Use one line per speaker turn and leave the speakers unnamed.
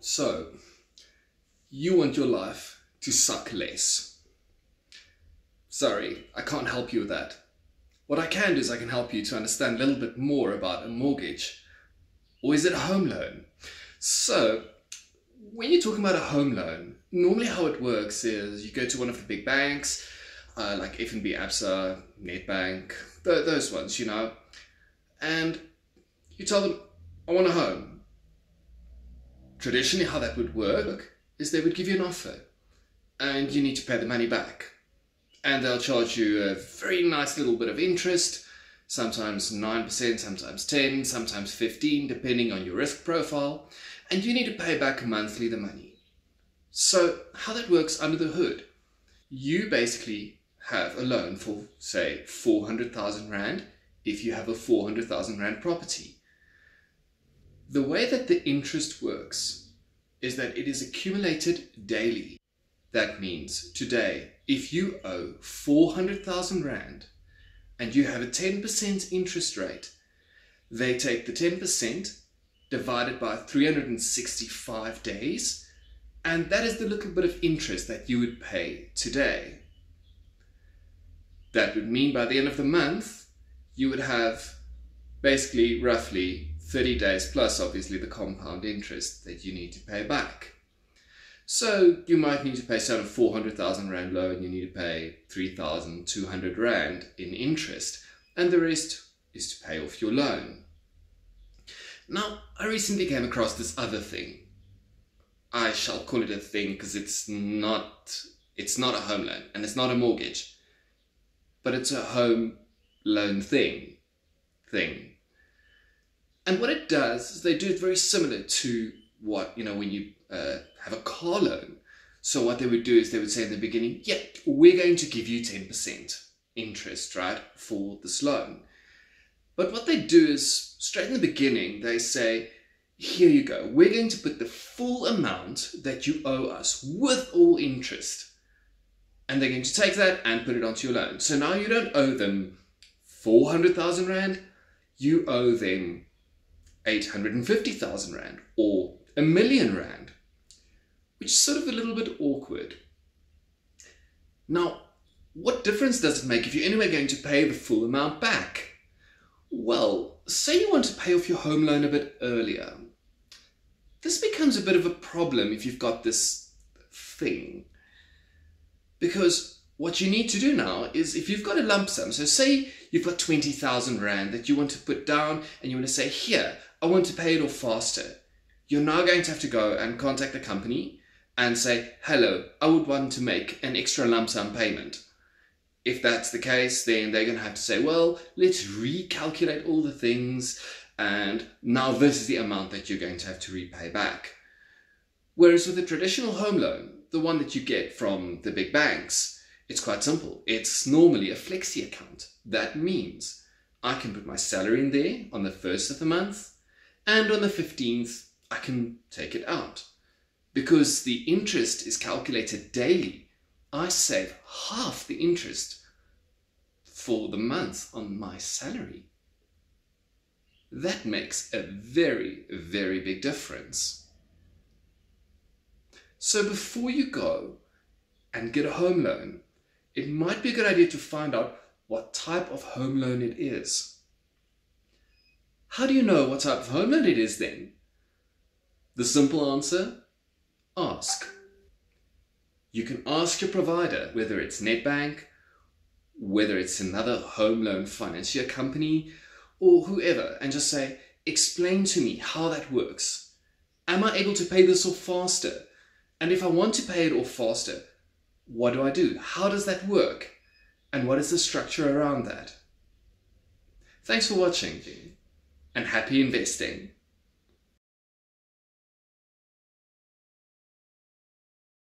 So, you want your life to suck less. Sorry, I can't help you with that. What I can do is I can help you to understand a little bit more about a mortgage. Or is it a home loan? So, when you're talking about a home loan, normally how it works is you go to one of the big banks, uh, like FNB, ABSA, Nedbank, th- those ones, you know, and you tell them, I want a home. Traditionally, how that would work is they would give you an offer and you need to pay the money back. And they'll charge you a very nice little bit of interest, sometimes 9%, sometimes 10, sometimes 15, depending on your risk profile. And you need to pay back monthly the money. So how that works under the hood, you basically have a loan for say 400,000 Rand if you have a 400,000 Rand property. The way that the interest works is that it is accumulated daily. That means today, if you owe 400,000 Rand and you have a 10% interest rate, they take the 10% divided by 365 days, and that is the little bit of interest that you would pay today. That would mean by the end of the month, you would have basically roughly 30 days plus obviously the compound interest that you need to pay back. So you might need to pay say a 400,000 Rand loan, you need to pay 3,200 Rand in interest, and the rest is to pay off your loan. Now, I recently came across this other thing. I shall call it a thing because it's not it's not a home loan and it's not a mortgage. But it's a home loan thing. Thing. And what it does is they do it very similar to what, you know, when you uh, have a car loan. So what they would do is they would say in the beginning, yeah, we're going to give you 10% interest, right, for this loan. But what they do is, straight in the beginning, they say, here you go, we're going to put the full amount that you owe us with all interest. And they're going to take that and put it onto your loan. So now you don't owe them 400,000 Rand, you owe them 850,000 Rand or a million Rand, which is sort of a little bit awkward. Now, what difference does it make if you're anyway going to pay the full amount back? Well, say you want to pay off your home loan a bit earlier. This becomes a bit of a problem if you've got this thing. Because what you need to do now is if you've got a lump sum, so say you've got 20,000 Rand that you want to put down and you want to say, here, I want to pay it off faster. You're now going to have to go and contact the company and say, hello, I would want to make an extra lump sum payment. If that's the case, then they're going to have to say, well, let's recalculate all the things, and now this is the amount that you're going to have to repay back. Whereas with a traditional home loan, the one that you get from the big banks, it's quite simple. It's normally a flexi account. That means I can put my salary in there on the first of the month, and on the 15th, I can take it out. Because the interest is calculated daily, I save half the interest for the month on my salary. That makes a very, very big difference. So before you go and get a home loan, it might be a good idea to find out what type of home loan it is. How do you know what type of home loan it is then? The simple answer? Ask. You can ask your provider, whether it's Nedbank, whether it's another home loan financier company, or whoever, and just say, explain to me how that works. Am I able to pay this off faster? And if I want to pay it off faster, what do I do? How does that work? And what is the structure around that? Thanks for watching, and happy investing.